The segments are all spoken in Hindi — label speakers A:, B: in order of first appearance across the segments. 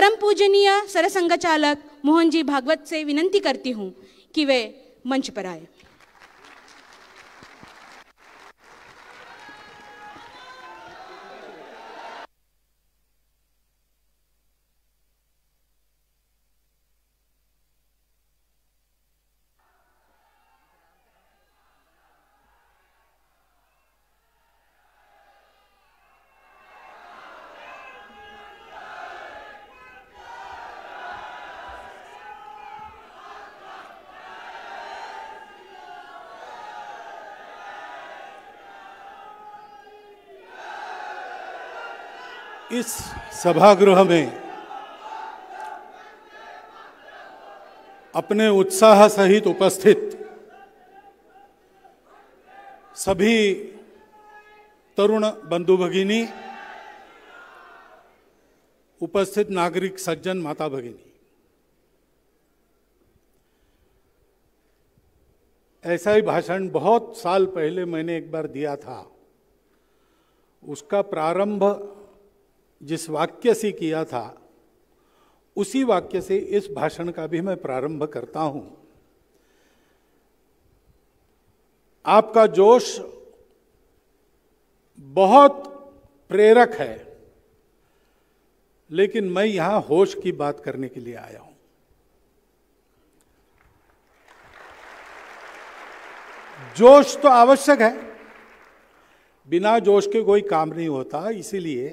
A: परम पूजनीय सरसंघ चालक मोहन जी भागवत से विनंती करती हूँ कि वे मंच पर आए।
B: इस सभागृह में अपने उत्साह सहित उपस्थित सभी तरुण बंधु भगिनी, उपस्थित नागरिक सज्जन, माता भगिनी। ऐसा ही भाषण बहुत साल पहले मैंने एक बार दिया था। उसका प्रारंभ जिस वाक्य से किया था, उसी वाक्य से इस भाषण का भी मैं प्रारंभ करता हूँ। आपका जोश बहुत प्रेरक है, लेकिन मैं यहाँ होश की बात करने के लिए आया हूँ। जोश तो आवश्यक है। बिना जोश के कोई काम नहीं होता, इसीलिए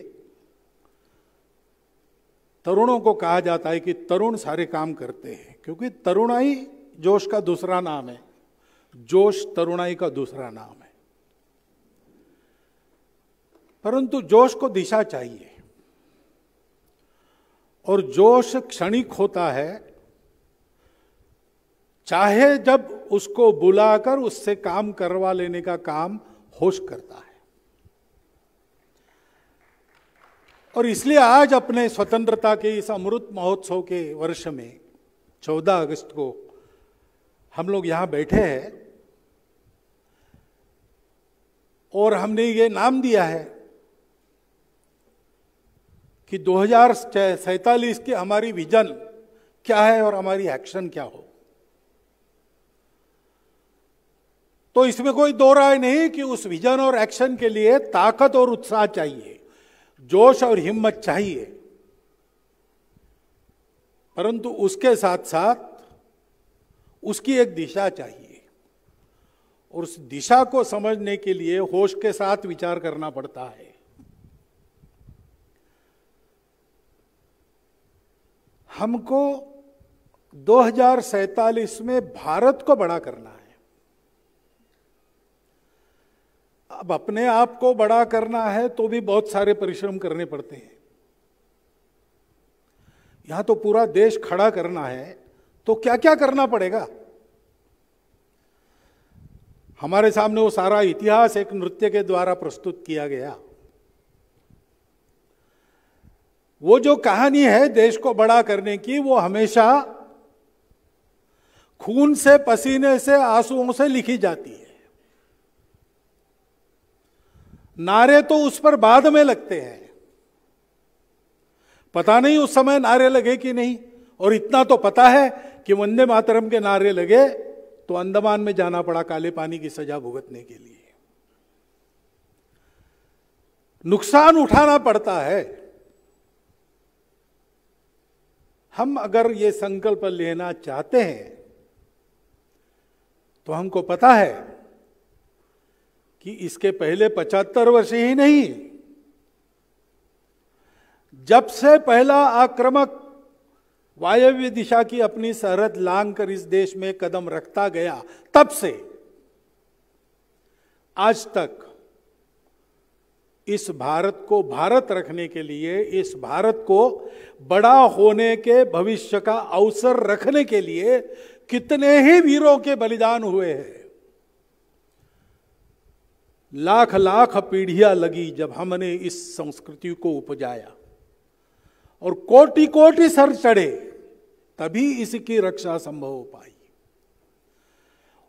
B: तरुणों को कहा जाता है कि तरुण सारे काम करते हैं, क्योंकि तरुणाई जोश का दूसरा नाम है। जोश तरुणाई का दूसरा नाम है। परंतु जोश को दिशा चाहिए। और जोश क्षणिक होता है, चाहे जब उसको बुलाकर उससे काम करवा लेने का काम होश करता है। और इसलिए आज अपने स्वतंत्रता के इस अमृत महोत्सव के वर्ष में 14 अगस्त को हम लोग यहाँ बैठे हैं और हमने ये नाम दिया है कि दो हज़ार की हमारी विजन क्या है और हमारी एक्शन क्या हो। तो इसमें कोई दो राय नहीं कि उस विजन और एक्शन के लिए ताकत और उत्साह चाहिए। जोश और हिम्मत चाहिए। परंतु उसके साथ साथ उसकी एक दिशा चाहिए। और उस दिशा को समझने के लिए होश के साथ विचार करना पड़ता है। हमको दो में भारत को बड़ा करना है। अब अपने आप को बड़ा करना है तो भी बहुत सारे परिश्रम करने पड़ते हैं। यहाँ तो पूरा देश खड़ा करना है तो क्या क्या करना पड़ेगा? हमारे सामने वो सारा इतिहास एक नृत्य के द्वारा प्रस्तुत किया गया। वो जो कहानी है देश को बड़ा करने की, वो हमेशा खून से, पसीने से, आंसुओं से लिखी जाती है। नारे तो उस पर बाद में लगते हैं। पता नहीं उस समय नारे लगे कि नहीं, और इतना तो पता है कि वंदे मातरम के नारे लगे तो अंडमान में जाना पड़ा काले पानी की सजा भुगतने के लिए। नुकसान उठाना पड़ता है। हम अगर ये संकल्प लेना चाहते हैं तो हमको पता है कि इसके पहले पचहत्तर वर्ष ही नहीं। जब से पहला आक्रमक वायव्य दिशा की अपनी सरहद लांग कर इस देश में कदम रखता गया, तब से, आज तक इस भारत को, भारत रखने के लिए, इस भारत को बड़ा होने के, भविष्य का अवसर रखने के लिए कितने ही वीरों के बलिदान हुए हैं। लाख लाख पीढ़ियाँ लगी जब हमने इस संस्कृति को उपजाया। और कोटि कोटि सर चढ़े, तभी इसकी रक्षा संभव हो पाई।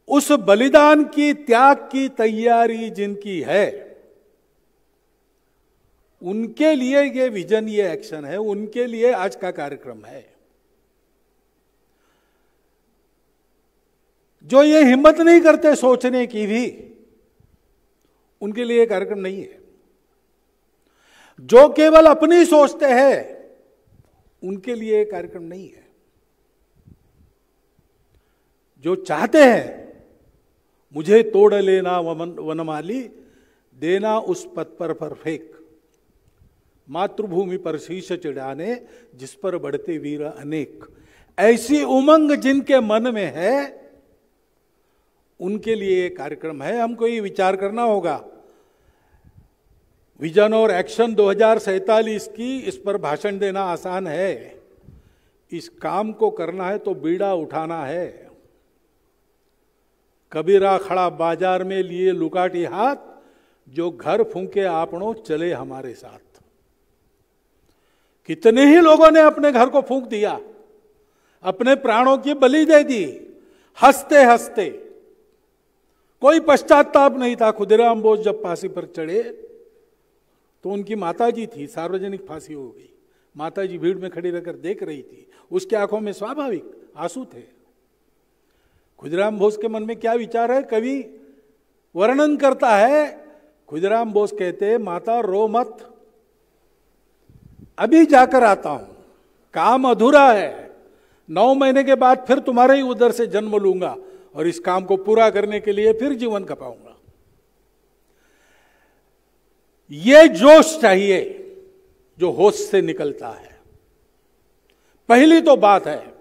B: उस बलिदान की, त्याग की तैयारी जिनकी है, उनके लिए ये विजन, ये एक्शन है, उनके लिए आज का कार्यक्रम है। जो ये हिम्मत नहीं करते सोचने की भी उनके लिए कार्यक्रम नहीं है। जो केवल अपनी सोचते हैं, उनके लिए कार्यक्रम नहीं है। जो चाहते हैं, मुझे तोड़ लेना वनमाली, देना उस पथ पर पर फेंक। मातृभूमि पर शीश चढ़ाने जिस पर बढ़ते वीर अनेक। ऐसी उमंग जिनके मन में है उनके लिए ये कार्यक्रम है, हमको ये विचार करना होगा। विजन और एक्शन दो की इस पर भाषण देना आसान है। इस काम को करना है तो बीड़ा उठाना है। कबीरा खड़ा बाज़ार में लिए लुकाटी हाथ, जो घर फूके आपनों चले हमारे साथ। कितने ही लोगों ने अपने घर को फूंक दिया, अपने प्राणों की बलि दे दी हँसते हँसते कोई पश्चाताप नहीं था। खुदराम बोस जब फांसी पर चढ़े तो उनकी माता जी थी, सार्वजनिक फांसी हो गई। माता जी भीड़ में खड़ी रहकर देख रही थी। उसके आँखों में स्वाभाविक आँसू थे। खुदराम बोस के मन में क्या विचार है? कवि वर्णन करता है खुदराम बोस कहते, माता, रो मत। अभी जाकर आता हूँ। काम अधूरा है। नौ महीने के बाद फिर तुम्हारे ही उधर से जन्म लूँगा। और इस काम को पूरा करने के लिए फिर जीवन खपाऊँगा ये जोश चाहिए जो होश से निकलता है। पहली तो बात है,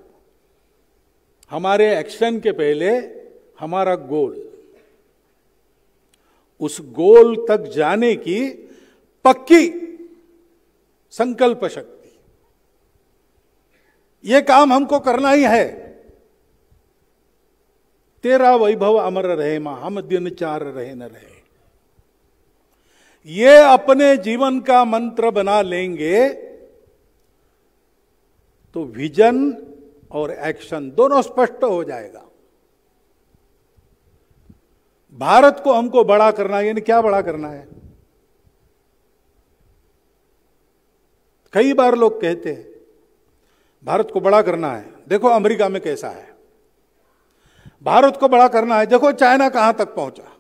B: हमारे एक्शन के पहले हमारा गोल। उस गोल तक जाने की पक्की संकल्प शक्ति। यह काम हमको करना ही है। तेरा वैभव अमर रहे माँ हम दिन चार रहे न रहे। ये अपने जीवन का मंत्र बना लेंगे तो विजन और एक्शन दोनों स्पष्ट हो जाएगा। भारत को हमको बड़ा करना है, यानी क्या बड़ा करना है? कई बार लोग कहते हैं, भारत को बड़ा करना है। देखो अमेरिका में कैसा है। भारत को बड़ा करना है। देखो, चाइना कहाँ तक पहुँचा?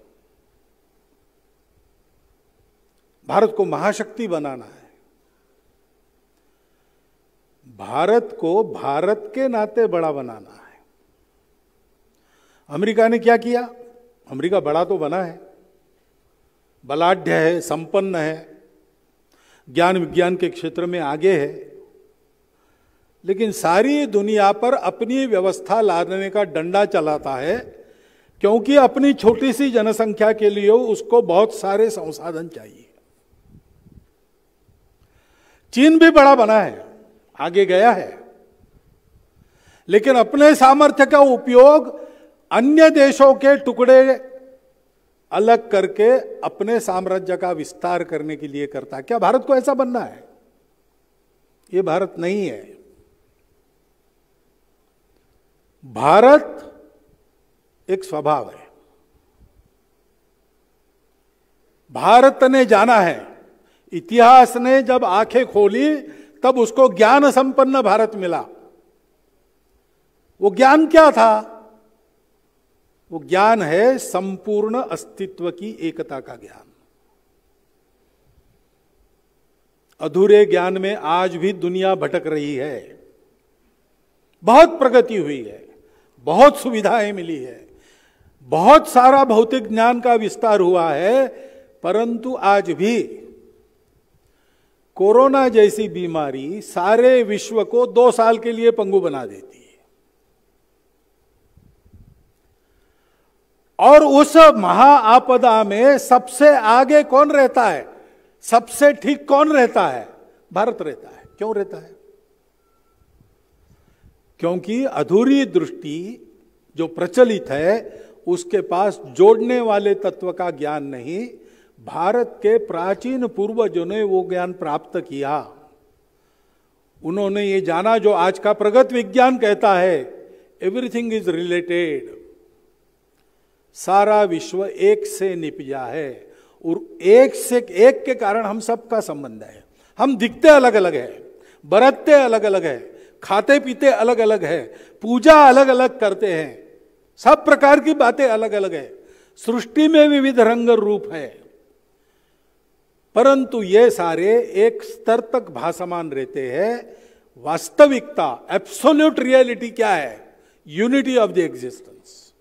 B: भारत को महाशक्ति बनाना है। भारत को भारत के नाते बड़ा बनाना है। अमेरिका ने क्या किया? अमेरिका बड़ा तो बना है। बलाढ़ है, संपन्न है। ज्ञान विज्ञान के क्षेत्र में आगे है। लेकिन सारी दुनिया पर अपनी व्यवस्था लाने का डंडा चलाता है, क्योंकि अपनी छोटी सी जनसंख्या के लिए उसको बहुत सारे संसाधन चाहिए। चीन भी बड़ा बना है, आगे गया है। लेकिन अपने सामर्थ्य का उपयोग अन्य देशों के टुकड़े अलग करके अपने साम्राज्य का विस्तार करने के लिए करता है। क्या भारत को ऐसा बनना है? यह भारत नहीं है। भारत एक स्वभाव है। भारत ने जाना है। इतिहास ने जब आँखें खोली, तब उसको ज्ञान संपन्न भारत मिला। वो ज्ञान क्या था? वो ज्ञान है संपूर्ण अस्तित्व की एकता का ज्ञान। अधूरे ज्ञान में आज भी दुनिया भटक रही है। बहुत प्रगति हुई है। बहुत सुविधाएँ मिली है। बहुत सारा भौतिक ज्ञान का विस्तार हुआ है, परंतु आज भी कोरोना जैसी बीमारी सारे विश्व को दो साल के लिए पंगु बना देती है। और उस महाआपदा में सबसे आगे कौन रहता है? सबसे ठीक कौन रहता है? भारत रहता है। क्यों रहता है? क्योंकि अधूरी दृष्टि जो प्रचलित है, उसके पास जोड़ने वाले तत्व का ज्ञान नहीं। भारत के प्राचीन पूर्वजों ने वो ज्ञान प्राप्त किया। उन्होंने ये जाना जो आज का प्रगत विज्ञान कहता है एवरीथिंग इज़ रिलेटेड सारा विश्व एक से निपजा है और एक से एक के कारण हम सबका संबंध है। हम दिखते अलग अलग है, बरतते अलग अलग है खाते पीते अलग अलग है, पूजा अलग अलग करते हैं, सब प्रकार की बातें अलग अलग है, सृष्टि में विविध रंग रूप है। परंतु ये सारे एक स्तर तक भासमान रहते हैं। वास्तविकता एब्सोल्यूट रियलिटी क्या है? यूनिटी ऑफ़ द एग्जिस्टेंस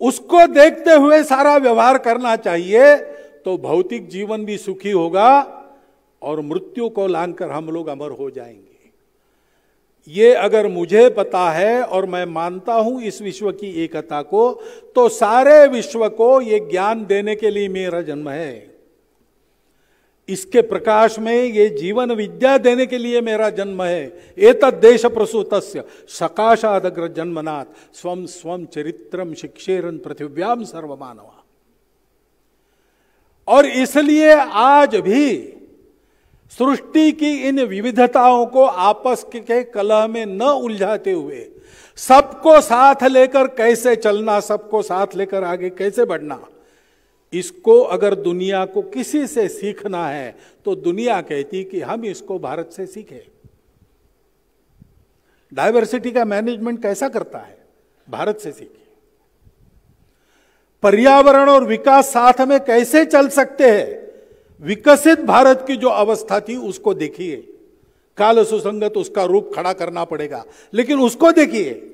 B: उसको देखते हुए सारा व्यवहार करना चाहिए तो भौतिक जीवन भी सुखी होगा और मृत्यु को लांकर हम लोग अमर हो जाएँगे। ये अगर मुझे पता है और मैं मानता हूँ इस विश्व की एकता को तो सारे विश्व को ये ज्ञान देने के लिए मेरा जन्म है। इसके प्रकाश में ये जीवन विद्या देने के लिए मेरा जन्म है। एक देश प्रसूत सकाशादग्र जन्मनाथ स्वम स्वम चरित्रम शिक्षेरन पृथिव्याम सर्वमानवा। और इसलिए आज भी सृष्टि की इन विविधताओं को आपस के कलह में न उलझाते हुए सबको साथ लेकर कैसे चलना, सबको साथ लेकर आगे कैसे बढ़ना? इसको अगर दुनिया को किसी से सीखना है तो दुनिया कहती कि हम इसको भारत से सीखें। डायवर्सिटी का मैनेजमेंट कैसा करता है? भारत से सीखे। पर्यावरण और विकास साथ में कैसे चल सकते हैं? विकसित भारत की जो अवस्था थी, उसको देखिए। काल सुसंगत, उसका रूप खड़ा करना पड़ेगा। लेकिन उसको देखिए।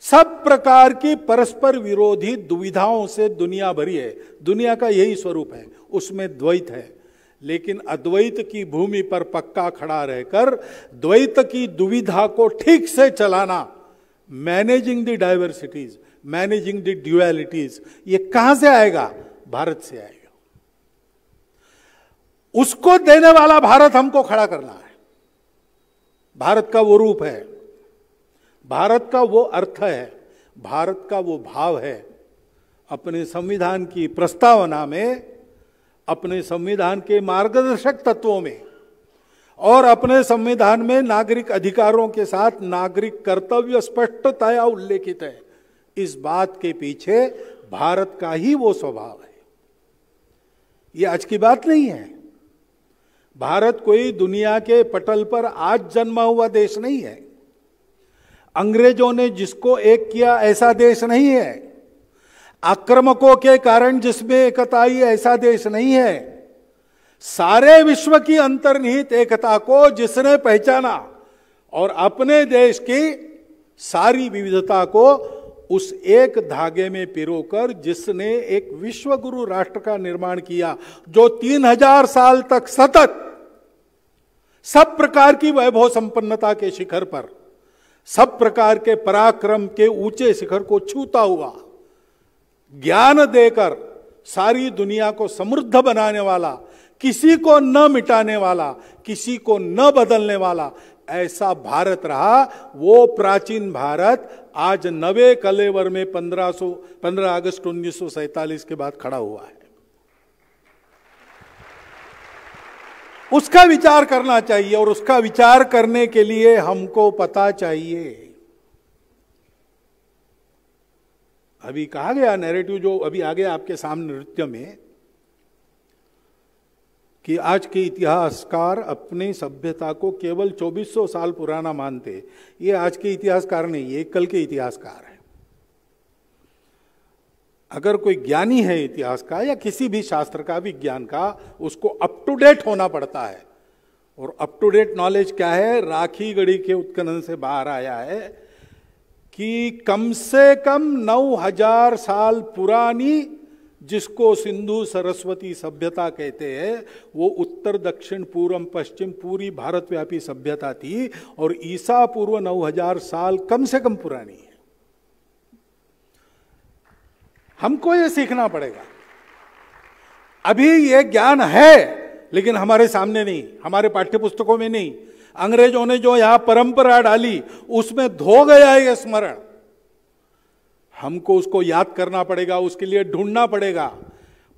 B: सब प्रकार की परस्पर विरोधी दुविधाओं से दुनिया भरी है। दुनिया का यही स्वरूप है। उसमें द्वैत है। लेकिन अद्वैत की भूमि पर पक्का खड़ा रहकर, द्वैत की दुविधा को ठीक से चलाना managing the diversities managing the dualities ये कहाँ से आएगा? भारत से आएगा। उसको देने वाला भारत हमको खड़ा करना है। भारत का वो रूप है। भारत का वो अर्थ है। भारत का वो भाव है। अपने संविधान की प्रस्तावना में, अपने संविधान के मार्गदर्शक तत्वों में और अपने संविधान में नागरिक अधिकारों के साथ नागरिक कर्तव्य स्पष्टतया उल्लेखित है। इस बात के पीछे भारत का ही वो स्वभाव है। ये आज की बात नहीं है। भारत कोई दुनिया के पटल पर आज जन्मा हुआ देश नहीं है। अंग्रेज़ों ने जिसको एक किया ऐसा देश नहीं है। आक्रमकों के कारण जिसमें एकता आई ऐसा देश नहीं है। सारे विश्व की अंतर्निहित एकता को जिसने पहचाना और अपने देश की सारी विविधता को उस एक धागे में पिरोकर जिसने एक विश्व गुरु राष्ट्र का निर्माण किया, जो तीन हज़ार साल तक सतत सब प्रकार की वैभव संपन्नता के शिखर पर, सब प्रकार के पराक्रम के ऊँचे शिखर को छूता हुआ, ज्ञान देकर सारी दुनिया को समृद्ध बनाने वाला, किसी को न मिटाने वाला, किसी को न बदलने वाला ऐसा भारत रहा, वो प्राचीन भारत, आज नवे कलेवर में 1500 15 अगस्त उन्नीस के बाद खड़ा हुआ है। उसका विचार करना चाहिए और उसका विचार करने के लिए हमको पता चाहिए। अभी कहा गया नैरेटिव जो अभी आ गया आपके सामने नृत्य में कि आज के इतिहासकार अपनी सभ्यता को केवल 2400 साल पुराना मानते ये आज के इतिहासकार नहीं, ये कल के इतिहासकार है। अगर कोई ज्ञानी है इतिहास का या किसी भी शास्त्र का, विज्ञान का, उसको अप टू डेट होना पड़ता है। और अप टू डेट नॉलेज क्या है? राखी गढ़ी के उत्खनन से बाहर आया है कि कम से कम नौ हज़ार साल पुरानी जिसको सिंधु सरस्वती सभ्यता कहते हैं, वो उत्तर, दक्षिण, पूर्व, पश्चिम, पूरी भारतव्यापी सभ्यता थी और ईसा पूर्व नौ हज़ार साल कम से कम पुरानी है। हमको ये सीखना पड़ेगा। अभी ये ज्ञान है, लेकिन हमारे सामने नहीं, हमारे पाठ्य पुस्तकों में नहीं। अंग्रेज़ों ने जो यहाँ परंपरा डाली, उसमें धो गया यह स्मरण। हमको उसको याद करना पड़ेगा, उसके लिए ढूंढना पड़ेगा।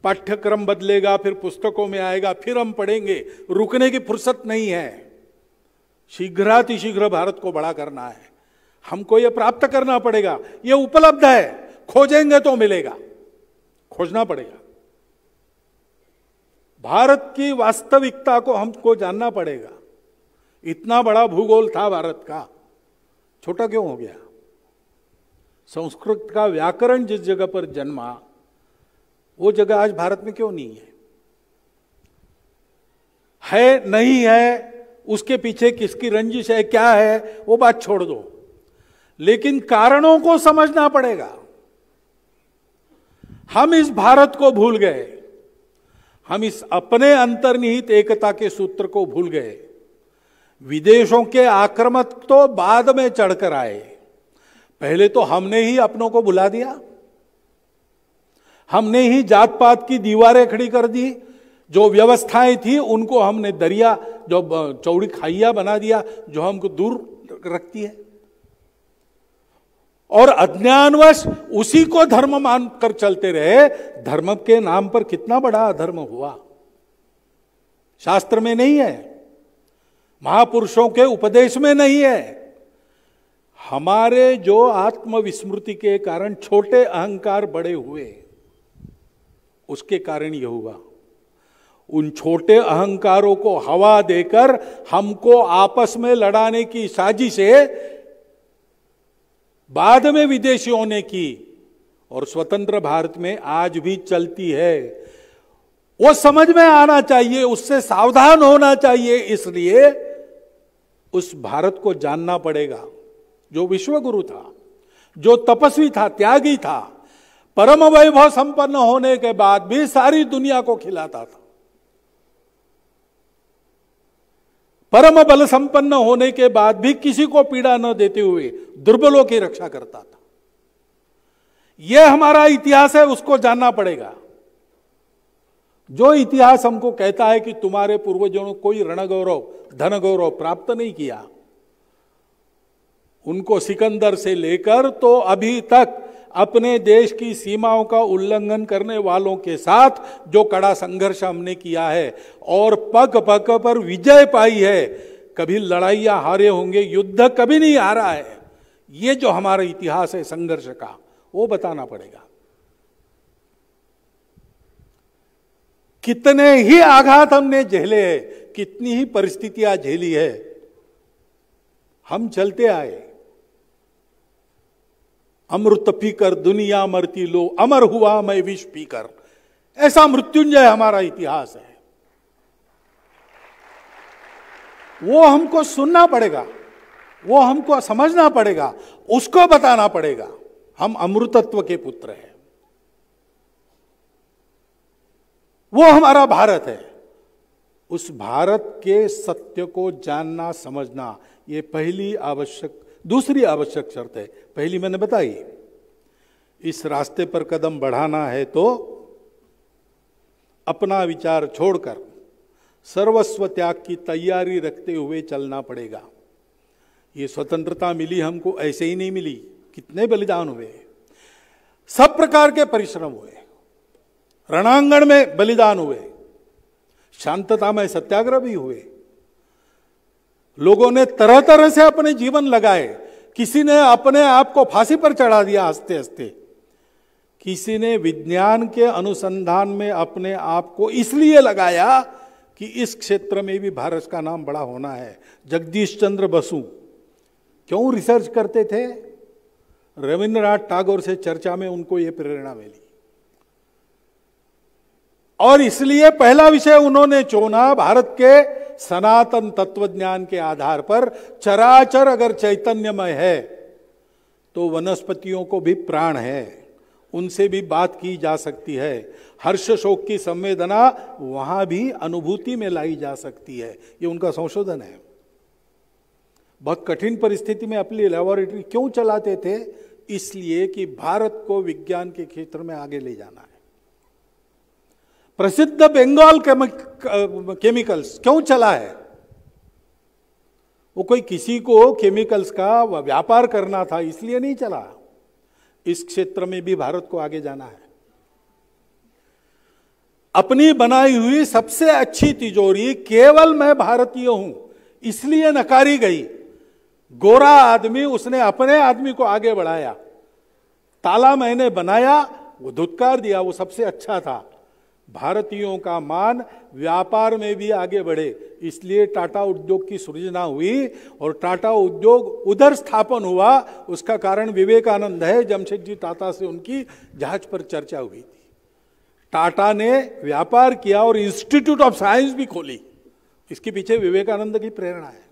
B: पाठ्यक्रम बदलेगा, फिर पुस्तकों में आएगा, फिर हम पढ़ेंगे। रुकने की फुर्सत नहीं है। शीघ्रातिशीघ्र भारत को बड़ा करना है। हमको यह प्राप्त करना पड़ेगा। यह उपलब्ध है। खोजेंगे तो मिलेगा। खोजना पड़ेगा। भारत की वास्तविकता को हमको जानना पड़ेगा। इतना बड़ा भूगोल था भारत का। छोटा क्यों हो गया? संस्कृत का व्याकरण जिस जगह पर जन्मा, वो जगह आज भारत में क्यों नहीं है? है, नहीं है, उसके पीछे किसकी रंजिश है, क्या है, वो बात छोड़ दो। लेकिन कारणों को समझना पड़ेगा। हम इस भारत को भूल गए। हम इस अपने अंतर्निहित एकता के सूत्र को भूल गए। विदेशों के आक्रमक तो बाद में चढ़कर आए। पहले तो हमने ही अपनों को बुला दिया। हमने ही जात पात की दीवारें खड़ी कर दी। जो व्यवस्थाएँ थी, उनको हमने दरिया, जो चौड़ी खाइया बना दिया, जो हमको दूर रखती है। और अज्ञानवश उसी को धर्म मानकर चलते रहे। धर्म के नाम पर कितना बड़ा अधर्म हुआ। शास्त्र में नहीं है। महापुरुषों के उपदेश में नहीं है। हमारे जो आत्मविस्मृति के कारण छोटे अहंकार बड़े हुए, उसके कारण यह हुआ। उन छोटे अहंकारों को हवा देकर हमको आपस में लड़ाने की साजिशे बाद में विदेशियों ने की और स्वतंत्र भारत में आज भी चलती है। वो समझ में आना चाहिए, उससे सावधान होना चाहिए, इसलिए उस भारत को जानना पड़ेगा। जो विश्वगुरु था, जो तपस्वी था, त्यागी था, परम वैभव संपन्न होने के बाद भी सारी दुनिया को खिलाता था। परम बल संपन्न होने के बाद भी किसी को पीड़ा न देते हुए दुर्बलों की रक्षा करता था। यह हमारा इतिहास है, उसको जानना पड़ेगा। जो इतिहास हमको कहता है कि तुम्हारे पूर्वजों ने कोई रण गौरव धन गौरव प्राप्त नहीं किया उनको सिकंदर से लेकर तो अभी तक अपने देश की सीमाओं का उल्लंघन करने वालों के साथ जो कड़ा संघर्ष हमने किया है और पग पग पर विजय पाई है, कभी लड़ाइयाँ हारे होंगे, युद्ध कभी नहीं हारा है। ये जो हमारा इतिहास है संघर्ष का, वो बताना पड़ेगा। कितने ही आघात हमने झेले हैं, कितनी ही परिस्थितियाँ झेली है, हम चलते आए। अमृत पीकर दुनिया मरती लो, अमर हुआ मैं विष पीकर। ऐसा मृत्युंजय हमारा इतिहास है। वो हमको सुनना पड़ेगा, वो हमको समझना पड़ेगा, उसको बताना पड़ेगा। हम अमृतत्व के पुत्र हैं। वो हमारा भारत है। उस भारत के सत्य को जानना, समझना, ये पहली आवश्यक, दूसरी आवश्यक शर्त है। पहली मैंने बताई, इस रास्ते पर कदम बढ़ाना है तो अपना विचार छोड़कर सर्वस्व त्याग की तैयारी रखते हुए चलना पड़ेगा। ये स्वतंत्रता मिली हमको, ऐसे ही नहीं मिली, कितने बलिदान हुए। सब प्रकार के परिश्रम हुए, रणांगण में बलिदान हुए, शांतता में सत्याग्रह भी हुए। लोगों ने तरह तरह से अपने जीवन लगाए किसी ने अपने आप को फांसी पर चढ़ा दिया हँसते हँसते। किसी ने विज्ञान के अनुसंधान में अपने आप को इसलिए लगाया कि इस क्षेत्र में भी भारत का नाम बड़ा होना है। जगदीश चंद्र बसु, क्यों रिसर्च करते थे? रविंद्रनाथ टागोर से चर्चा में उनको यह प्रेरणा मिली। और इसलिए पहला विषय उन्होंने चुना, भारत के सनातन तत्वज्ञान के आधार पर चराचर अगर चैतन्यमय है तो वनस्पतियों को भी प्राण है। उनसे भी बात की जा सकती है। हर्ष शोक की संवेदना वहाँ भी अनुभूति में लाई जा सकती है। ये उनका संशोधन है। बहुत कठिन परिस्थिति में अपनी लेबोरेटरी क्यों चलाते थे? इसलिए कि भारत को विज्ञान के क्षेत्र में आगे ले जाना है। प्रसिद्ध बंगाल केमिकल्स क्यों चला है? वो कोई किसी को केमिकल्स का व्यापार करना था, इसलिए नहीं चला। इस क्षेत्र में भी भारत को आगे जाना है। अपनी बनाई हुई सबसे अच्छी तिजोरी केवल मैं भारतीय हूँ, इसलिए नकारी गई। गोरा आदमी, उसने अपने आदमी को आगे बढ़ाया। ताला मैंने बनाया, वो धुतकार दिया, वो सबसे अच्छा था। भारतीयों का मान व्यापार में भी आगे बढ़े, इसलिए टाटा उद्योग की सृजना हुई और टाटा उद्योग उधर स्थापन हुआ, उसका कारण विवेकानंद है, जमशेद जी टाटा से उनकी जहाज़ पर चर्चा हुई थी। टाटा ने व्यापार किया और इंस्टीट्यूट ऑफ़ साइंस भी खोली, इसके पीछे विवेकानंद की प्रेरणा है।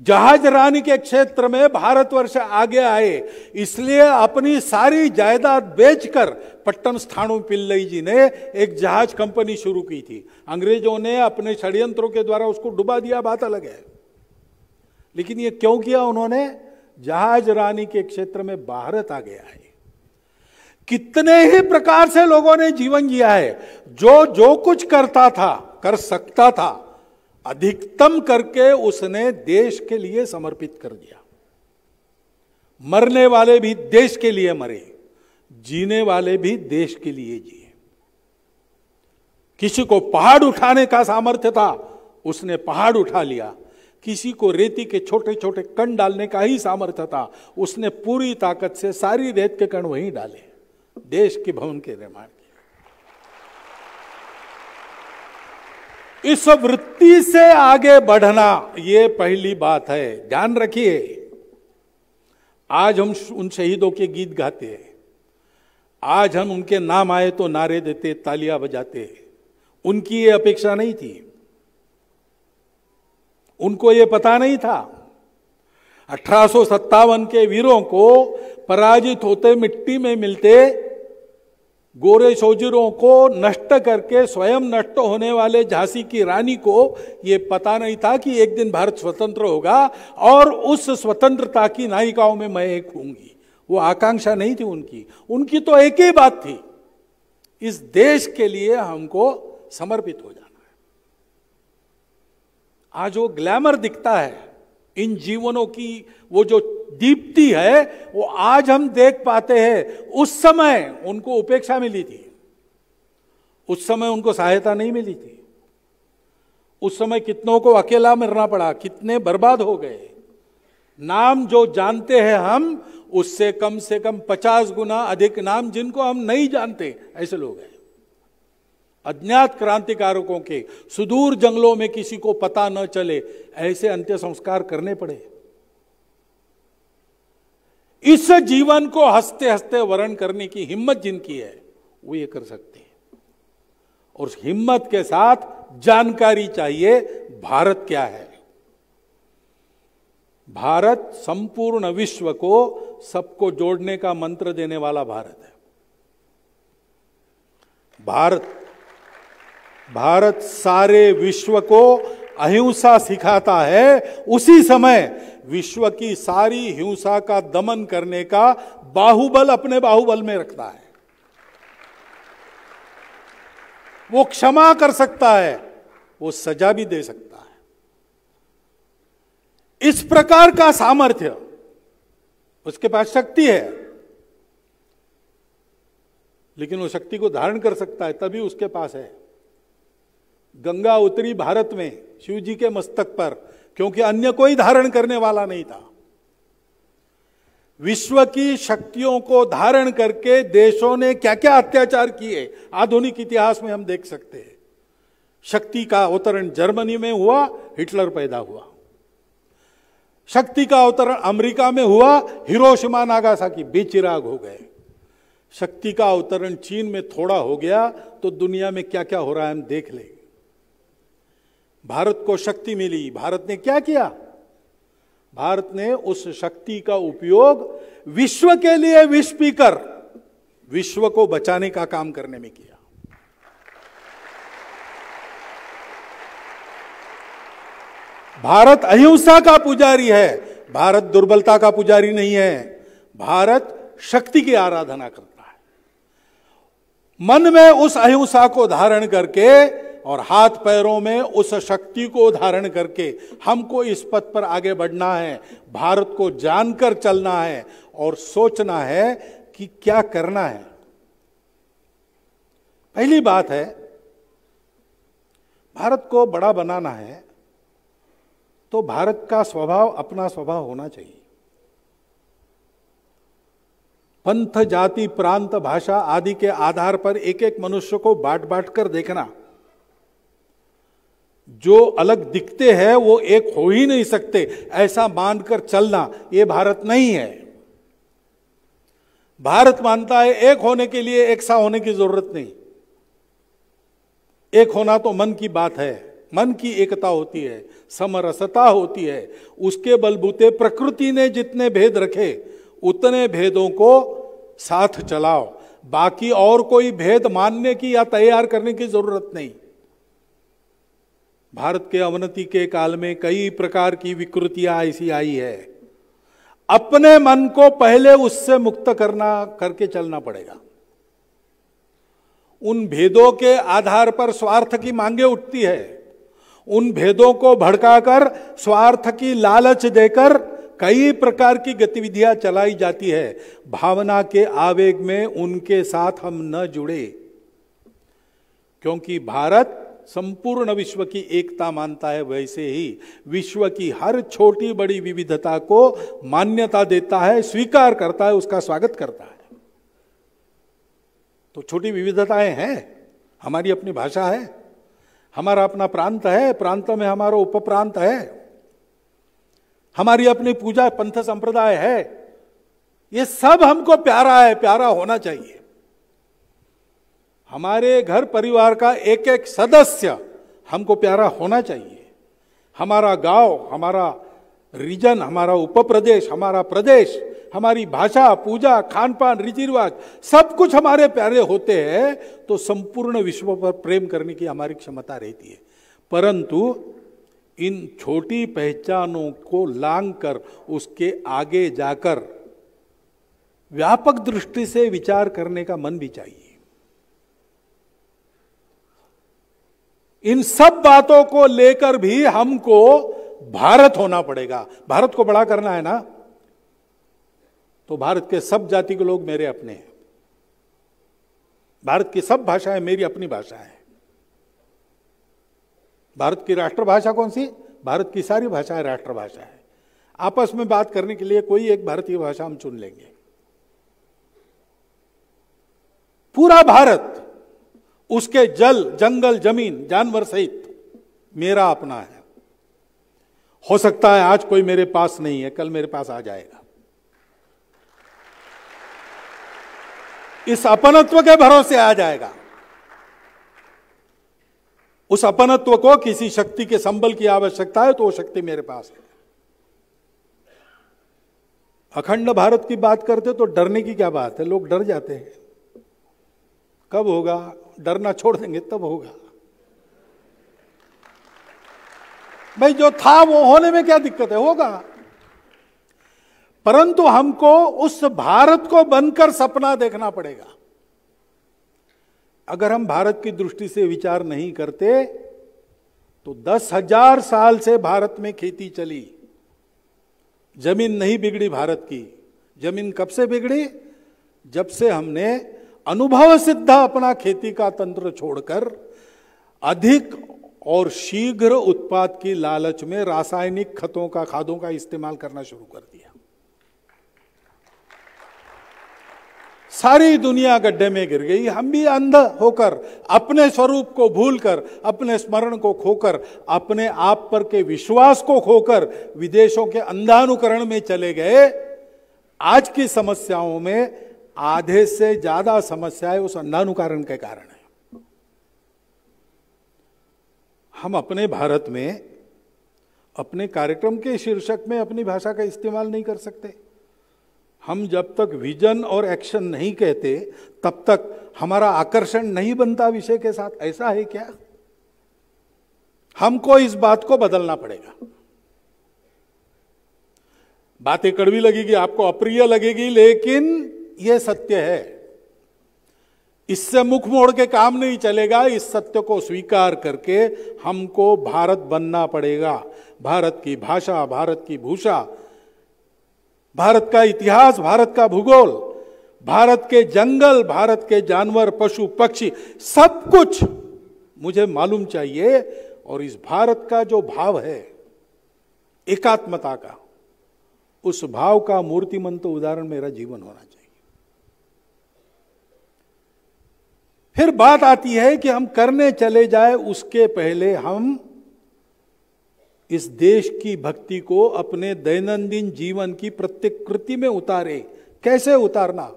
B: जहाज़ रानी के क्षेत्र में भारतवर्ष आगे आए, इसलिए अपनी सारी जायदाद बेचकर पट्टन स्थानु पिल्लई जी ने एक जहाज़ कंपनी शुरू की थी। अंग्रेज़ों ने अपने षड्यंत्रों के द्वारा उसको डुबा दिया, बात अलग है। लेकिन ये क्यों किया उन्होंने? जहाज़ रानी के क्षेत्र में भारत आगे आए। कितने ही प्रकार से लोगों ने जीवन जिया है, जो जो कुछ करता था, कर सकता था अधिकतम करके उसने देश के लिए समर्पित कर दिया। मरने वाले भी देश के लिए मरे, जीने वाले भी देश के लिए जिए। किसी को पहाड़ उठाने का सामर्थ्य था, उसने पहाड़ उठा लिया। किसी को रेती के छोटे छोटे कण डालने का ही सामर्थ्य था, उसने पूरी ताकत से सारी रेत के कण वहीं डाले, देश के भवन के निर्माण इस वृत्ति से आगे बढ़ना यह पहली बात है। ध्यान रखिए, आज हम उन शहीदों के गीत गाते हैं। आज हम उनके नाम आए तो नारे देते, तालियाँ बजाते। उनकी ये अपेक्षा नहीं थी। उनको ये पता नहीं था। अठारह के वीरों को पराजित होते मिट्टी में मिलते गोरे सोजरों को नष्ट करके, स्वयं नष्ट होने वाले झांसी की रानी को यह पता नहीं था कि एक दिन भारत स्वतंत्र होगा और उस स्वतंत्रता की नायिकाओं में मैं एक हूँगी। वो आकांक्षा नहीं थी उनकी। उनकी तो एक ही बात थी, इस देश के लिए हमको समर्पित हो जाना है। आज वो ग्लैमर दिखता है। इन जीवनों की वो जो दीप्ति है, वो आज हम देख पाते हैं। उस समय उनको उपेक्षा मिली थी। उस समय उनको सहायता नहीं मिली थी। उस समय कितनों को अकेला मरना पड़ा, कितने बर्बाद हो गए। नाम जो जानते हैं हम, उससे कम से कम पचास गुना अधिक नाम जिनको हम नहीं जानते, ऐसे लोग हैं। अज्ञात क्रांतिकारकों के सुदूर जंगलों में किसी को पता न चले, ऐसे अंत्य संस्कार करने पड़े। इस जीवन को हँसते हँसते वर्ण करने की हिम्मत जिनकी है, वो ये कर सकते हैं। और उस हिम्मत के साथ जानकारी चाहिए, भारत क्या है? भारत संपूर्ण विश्व को सबको जोड़ने का मंत्र देने वाला भारत है। भारत भारत सारे विश्व को अहिंसा सिखाता है, उसी समय विश्व की सारी हिंसा का दमन करने का बाहुबल अपने बाहुबल में रखता है। वो क्षमा कर सकता है, वो सजा भी दे सकता है। इस प्रकार का सामर्थ्य उसके पास शक्ति है, लेकिन वो शक्ति को धारण कर सकता है, तभी उसके पास है। गंगा उतरी भारत में शिव जी के मस्तक पर, क्योंकि अन्य कोई धारण करने वाला नहीं था। विश्व की शक्तियों को धारण करके देशों ने क्या क्या अत्याचार किए, आधुनिक इतिहास में हम देख सकते हैं। शक्ति का अवतरण जर्मनी में हुआ, हिटलर पैदा हुआ। शक्ति का अवतरण अमेरिका में हुआ, हिरोशिमा नागासाकी बेचिराग हो गए। शक्ति का अवतरण चीन में थोड़ा हो गया तो दुनिया में क्या क्या हो रहा है हम देख लेंगे। भारत को शक्ति मिली। भारत ने क्या किया? भारत ने उस शक्ति का उपयोग विश्व के लिए विष पीकर विश्व को बचाने का काम करने में किया। भारत अहिंसा का पुजारी है। भारत दुर्बलता का पुजारी नहीं है। भारत शक्ति की आराधना करता है। मन में उस अहिंसा को धारण करके और हाथ पैरों में उस शक्ति को धारण करके हमको इस पथ पर आगे बढ़ना है, भारत को जानकर चलना है और सोचना है कि क्या करना है। पहली बात है, भारत को बड़ा बनाना है तो भारत का स्वभाव अपना स्वभाव होना चाहिए। पंथ, जाति, प्रांत, भाषा आदि के आधार पर एक एक मनुष्य को बांट बांट कर देखना। जो अलग दिखते हैं, वो एक हो ही नहीं सकते। ऐसा मानकर चलना, ये भारत नहीं है। भारत मानता है, एक होने के लिए एक सा होने की ज़रूरत नहीं। एक होना तो मन की बात है, मन की एकता होती है, समरसता होती है। उसके बलबूते प्रकृति ने जितने भेद रखे, उतने भेदों को साथ चलाओ। बाकी और कोई भेद मानने की या तैयार करने की ज़रूरत नहीं। भारत के अवनति के काल में कई प्रकार की विकृतियाँ ऐसी आई है। अपने मन को पहले उससे मुक्त करना, करके चलना पड़ेगा। उन भेदों के आधार पर स्वार्थ की मांगे उठती है। उन भेदों को भड़काकर स्वार्थ की लालच देकर कई प्रकार की गतिविधियाँ चलाई जाती है। भावना के आवेग में उनके साथ हम न जुड़े। क्योंकि भारत संपूर्ण विश्व की एकता मानता है, वैसे ही विश्व की हर छोटी बड़ी विविधता को मान्यता देता है, स्वीकार करता है, उसका स्वागत करता है। तो छोटी विविधताएँ हैं, हमारी अपनी भाषा है, हमारा अपना प्रांत है, प्रांत में हमारा उप प्रांत है, हमारी अपनी पूजा पंथ संप्रदाय है, ये सब हमको प्यारा है, प्यारा होना चाहिए। हमारे घर परिवार का एक एक सदस्य हमको प्यारा होना चाहिए। हमारा गाँव, हमारा रीजन हमारा उप प्रदेश हमारा प्रदेश, हमारी भाषा, पूजा खान पान रीति रिवाज सब कुछ हमारे प्यारे होते हैं तो संपूर्ण विश्व पर प्रेम करने की हमारी क्षमता रहती है। परंतु इन छोटी पहचानों को लांग कर उसके आगे जाकर, व्यापक दृष्टि से विचार करने का मन भी चाहिए। इन सब बातों को लेकर भी हमको भारत होना पड़ेगा। भारत को बड़ा करना है ना? तो भारत के सब जाति के लोग मेरे अपने हैं। भारत की सब भाषाएँ मेरी अपनी भाषा है। भारत की राष्ट्रभाषा कौन सी? भारत की सारी भाषाएँ राष्ट्रभाषा है। आपस में बात करने के लिए कोई एक भारतीय भाषा हम चुन लेंगे। पूरा भारत उसके जल, जंगल, ज़मीन, जानवर सहित मेरा अपना है। हो सकता है आज कोई मेरे पास नहीं है, कल मेरे पास आ जाएगा। इस अपनत्व के भरोसे आ जाएगा। उस अपनत्व को किसी शक्ति के संबल की आवश्यकता है तो वो शक्ति मेरे पास है। अखंड भारत की बात करते तो डरने की क्या बात है? लोग डर जाते हैं। कब होगा? डरना छोड़ देंगे, तब होगा। भाई, जो था वो होने में क्या दिक्कत है? होगा। परंतु हमको उस भारत को बनकर सपना देखना पड़ेगा। अगर हम भारत की दृष्टि से विचार नहीं करते तो दस हज़ार साल से भारत में खेती चली। ज़मीन नहीं बिगड़ी भारत की। ज़मीन कब से बिगड़ी? जब से हमने अनुभव सिद्ध अपना खेती का तंत्र छोड़कर अधिक और शीघ्र उत्पाद की लालच में रासायनिक खतों का, खादों का इस्तेमाल करना शुरू कर दिया। सारी दुनिया गड्ढे में गिर गई। हम भी अंध होकर, अपने स्वरूप को भूलकर, अपने स्मरण को खोकर, अपने आप पर के विश्वास को खोकर विदेशों के अंधानुकरण में चले गए। आज की समस्याओं में आधे से ज़्यादा समस्याएँ उस अंधानुकरण के कारण है। हम अपने भारत में, अपने कार्यक्रम के शीर्षक में अपनी भाषा का इस्तेमाल नहीं कर सकते। हम जब तक विजन और एक्शन नहीं कहते, तब तक हमारा आकर्षण नहीं बनता विषय के साथ। ऐसा है क्या? हमको इस बात को बदलना पड़ेगा। बातें कड़वी लगेगी, आपको अप्रिय लगेगी, लेकिन यह सत्य है। इससे मुख मोड़ के काम नहीं चलेगा। इस सत्य को स्वीकार करके हमको भारत बनना पड़ेगा। भारत की भाषा, भारत की भूषा, भारत का इतिहास, भारत का भूगोल, भारत के जंगल, भारत के जानवर, पशु, पक्षी, सब कुछ मुझे मालूम चाहिए और इस भारत का जो भाव है, एकात्मता का, उस भाव का मूर्तिमंत उदाहरण मेरा जीवन होना चाहिए। फिर बात आती है कि हम करने चले जाए, उसके पहले हम इस देश की भक्ति को अपने दैनंदिन जीवन की प्रत्येक कृति में उतारे। कैसे उतारना?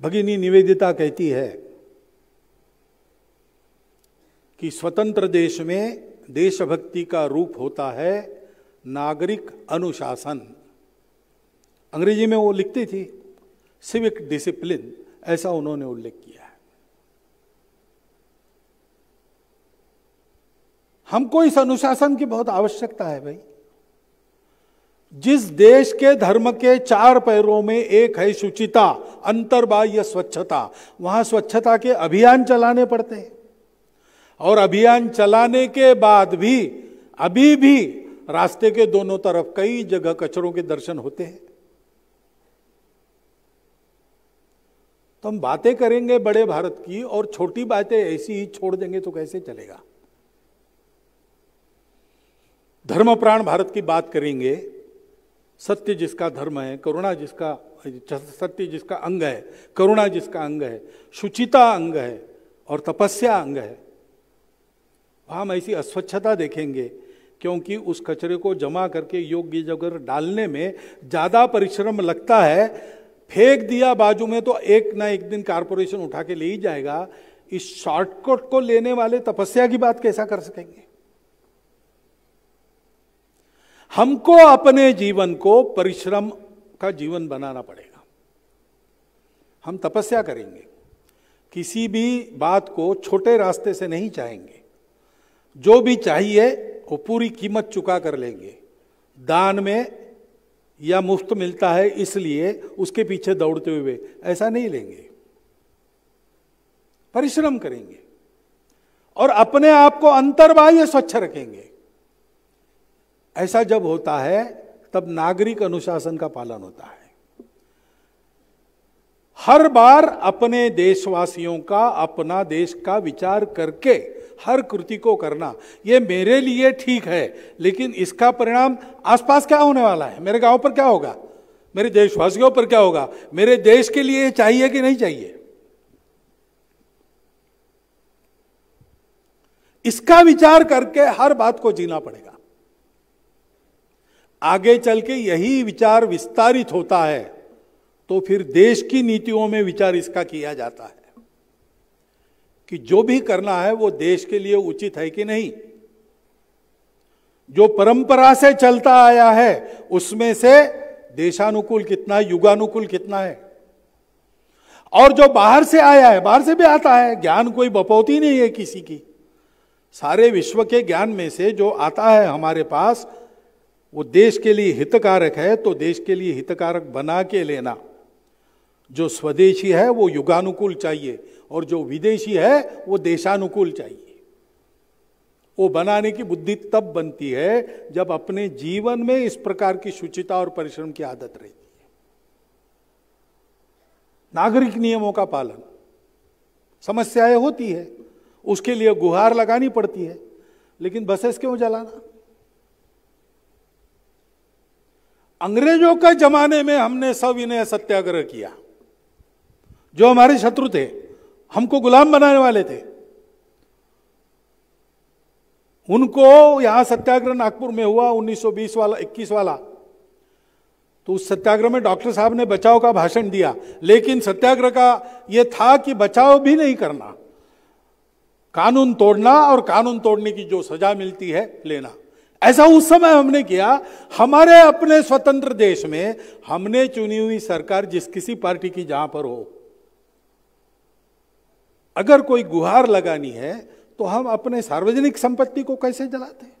B: भगिनी निवेदिता कहती है कि स्वतंत्र देश में देशभक्ति का रूप होता है नागरिक अनुशासन। अंग्रेज़ी में वो लिखती थी सिविक डिसिप्लिन ऐसा उन्होंने उल्लेख किया है। हमको इस अनुशासन की बहुत आवश्यकता है भाई। जिस देश के धर्म के चार पैरों में एक है शुचिता अंतर्बाह्य स्वच्छता, वहाँ स्वच्छता के अभियान चलाने पड़ते हैं। और अभियान चलाने के बाद भी, अभी भी रास्ते के दोनों तरफ़ कई जगह कचरों के दर्शन होते हैं। तो हम बातें करेंगे बड़े भारत की और छोटी बातें ऐसी ही छोड़ देंगे तो कैसे चलेगा? धर्म प्राण भारत की बात करेंगे, सत्य जिसका धर्म है, करुणा जिसका, सत्य जिसका अंग है, करुणा जिसका अंग है, शुचिता अंग है और तपस्या अंग है। हम ऐसी अस्वच्छता देखेंगे, क्योंकि उस कचरे को जमा करके योग्य जगह डालने में ज़्यादा परिश्रम लगता है फेंक दिया बाजू में तो एक ना एक दिन कारपोरेशन उठा के ले ही जाएगा। इस शॉर्टकट को लेने वाले तपस्या की बात कैसा कर सकेंगे? हमको अपने जीवन को परिश्रम का जीवन बनाना पड़ेगा। हम तपस्या करेंगे। किसी भी बात को छोटे रास्ते से नहीं चाहेंगे। जो भी चाहिए, वो पूरी कीमत चुका कर लेंगे। दान में या मुफ़्त मिलता है इसलिए उसके पीछे दौड़ते हुए, ऐसा नहीं लेंगे। परिश्रम करेंगे और अपने आप को अंतर्बाह्य स्वच्छ रखेंगे। ऐसा जब होता है, तब नागरिक अनुशासन का पालन होता है। हर बार अपने देशवासियों का, अपना देश का विचार करके हर कृति को करना यह मेरे लिए ठीक है, लेकिन इसका परिणाम आसपास क्या होने वाला है? मेरे गाँव पर क्या होगा? मेरे देशवासियों पर क्या होगा? मेरे देश के लिए चाहिए कि नहीं चाहिए? इसका विचार करके हर बात को जीना पड़ेगा। आगे चल के यही विचार विस्तारित होता है तो फिर देश की नीतियों में विचार इसका किया जाता है। कि जो भी करना है वो देश के लिए उचित है कि नहीं? जो परंपरा से चलता आया है, उसमें से देशानुकूल कितना है, युगानुकूल कितना है? और जो बाहर से आया है, बाहर से भी आता है, ज्ञान कोई बपौती नहीं है किसी की। सारे विश्व के ज्ञान में से जो आता है हमारे पास, वो देश के लिए हितकारक है तो देश के लिए हितकारक बना के लेना। जो स्वदेशी है, वो युगानुकूल चाहिए। और जो विदेशी है, वो देशानुकूल चाहिए। वो बनाने की बुद्धि तब बनती है, जब अपने जीवन में इस प्रकार की शुचिता और परिश्रम की आदत रहती है। नागरिक नियमों का पालन। समस्याएँ होती है, उसके लिए गुहार लगानी पड़ती है, लेकिन बसेस क्यों जलाना? अंग्रेज़ों के जमाने में हमने सविनय सत्याग्रह किया, जो हमारे शत्रु थे। हमको गुलाम बनाने वाले थे। उनको यहाँ सत्याग्रह नागपुर में हुआ 1920 वाला 21 वाला। तो उस सत्याग्रह में डॉक्टर साहब ने बचाव का भाषण दिया। लेकिन सत्याग्रह का यह था कि बचाव भी नहीं करना। कानून तोड़ना और कानून तोड़ने की जो सजा मिलती है, लेना। ऐसा उस समय हमने किया। हमारे अपने स्वतंत्र देश में हमने चुनी हुई सरकार जिस किसी पार्टी की जहाँ पर हो। अगर कोई गुहार लगानी है तो हम अपने सार्वजनिक संपत्ति को कैसे जलाते हैं?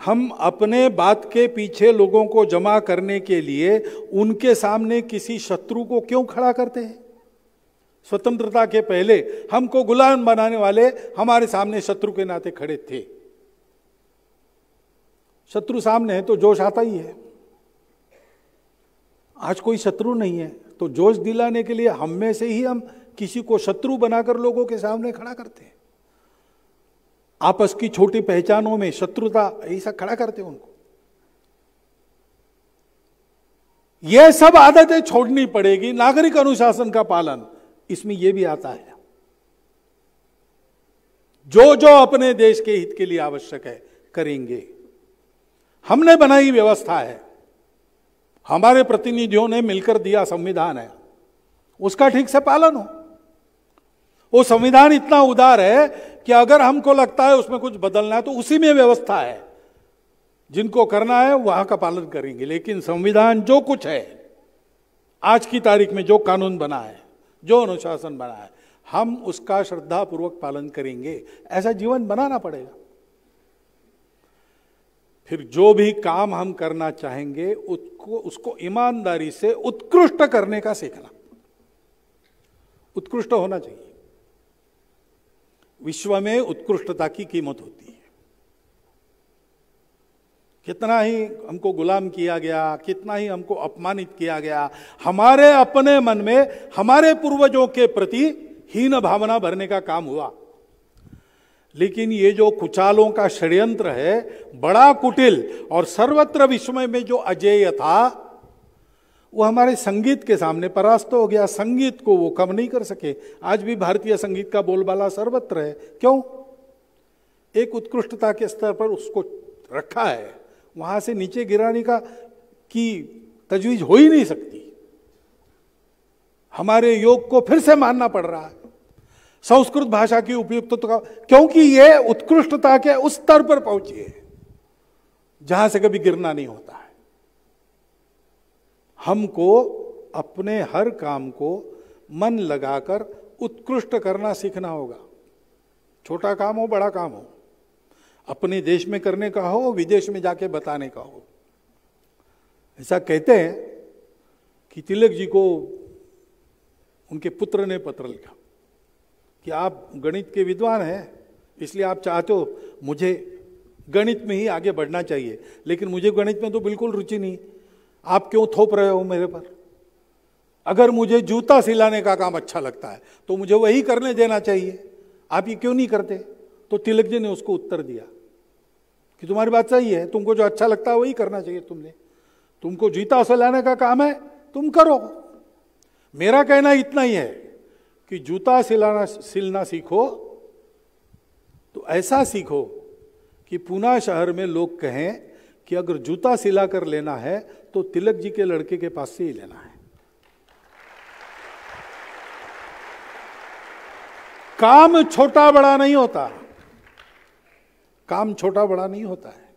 B: हम अपने बात के पीछे लोगों को जमा करने के लिए उनके सामने किसी शत्रु को क्यों खड़ा करते हैं? स्वतंत्रता के पहले हमको गुलाम बनाने वाले हमारे सामने शत्रु के नाते खड़े थे। शत्रु सामने है तो जोश आता ही है। आज कोई शत्रु नहीं है। तो जोश दिलाने के लिए हम में से ही हम किसी को शत्रु बनाकर लोगों के सामने खड़ा करते हैं। आपस की छोटी पहचानों में शत्रुता ऐसा खड़ा करते हैं उनको। यह सब आदतें छोड़नी पड़ेगी, नागरिक अनुशासन का पालन। इसमें यह भी आता है। जो जो अपने देश के हित के लिए आवश्यक है, करेंगे। हमने बनाई व्यवस्था है। हमारे प्रतिनिधियों ने मिलकर दिया संविधान है। उसका ठीक से पालन हो। वो संविधान इतना उदार है कि अगर हमको लगता है उसमें कुछ बदलना है तो उसी में व्यवस्था है। जिनको करना है, वहाँ का पालन करेंगे। लेकिन संविधान जो कुछ है, आज की तारीख में जो कानून बना है, जो अनुशासन बना है, हम उसका श्रद्धापूर्वक पालन करेंगे। ऐसा जीवन बनाना पड़ेगा। फिर जो भी काम हम करना चाहेंगे, उसको उसको ईमानदारी से उत्कृष्ट करने का सीखना। उत्कृष्ट होना चाहिए। विश्व में उत्कृष्टता की कीमत होती है। कितना ही हमको गुलाम किया गया, कितना ही हमको अपमानित किया गया, हमारे अपने मन में, हमारे पूर्वजों के प्रति हीन भावना भरने का काम हुआ। लेकिन ये जो कुचालों का षड्यंत्र है, बड़ा कुटिल और सर्वत्र विश्व में जो अजेय था, वो हमारे संगीत के सामने परास्त हो गया। संगीत को वो कम नहीं कर सके। आज भी भारतीय संगीत का बोलबाला सर्वत्र है। क्यों? एक उत्कृष्टता के स्तर पर उसको रखा है। वहाँ से नीचे गिराने का की तजवीज हो ही नहीं सकती। हमारे योग को फिर से मानना पड़ रहा है। संस्कृत भाषा की उपयुक्तता, क्योंकि यह उत्कृष्टता के उस स्तर पर पहुँची है, जहाँ से कभी गिरना नहीं होता है। हमको अपने हर काम को मन लगाकर उत्कृष्ट करना सीखना होगा। छोटा काम हो, बड़ा काम हो। अपने देश में करने का हो, विदेश में जाके बताने का हो। ऐसा कहते हैं कि तिलक जी को उनके पुत्र ने पत्र लिखा। कि आप गणित के विद्वान हैं, इसलिए आप चाहते हो मुझे गणित में ही आगे बढ़ना चाहिए। लेकिन मुझे गणित में तो बिल्कुल रुचि नहीं। आप क्यों थोप रहे हो मेरे पर? अगर मुझे जूता सिलाने का काम अच्छा लगता है तो मुझे वही करने देना चाहिए। आप ये क्यों नहीं करते? तो तिलक जी ने उसको उत्तर दिया कि तुम्हारी बात सही है, तुमको जो अच्छा लगता है वही करना चाहिए तुमने। तुमको जूता सिलाने का काम है, तुम करो। मेरा कहना इतना ही है। कि जूता सिलाना, सिलना सीखो तो ऐसा सीखो कि पूना शहर में लोग कहें कि अगर जूता सिला कर लेना है तो तिलक जी के लड़के के पास से ही लेना है। काम छोटा बड़ा नहीं होता। काम छोटा बड़ा नहीं होता है।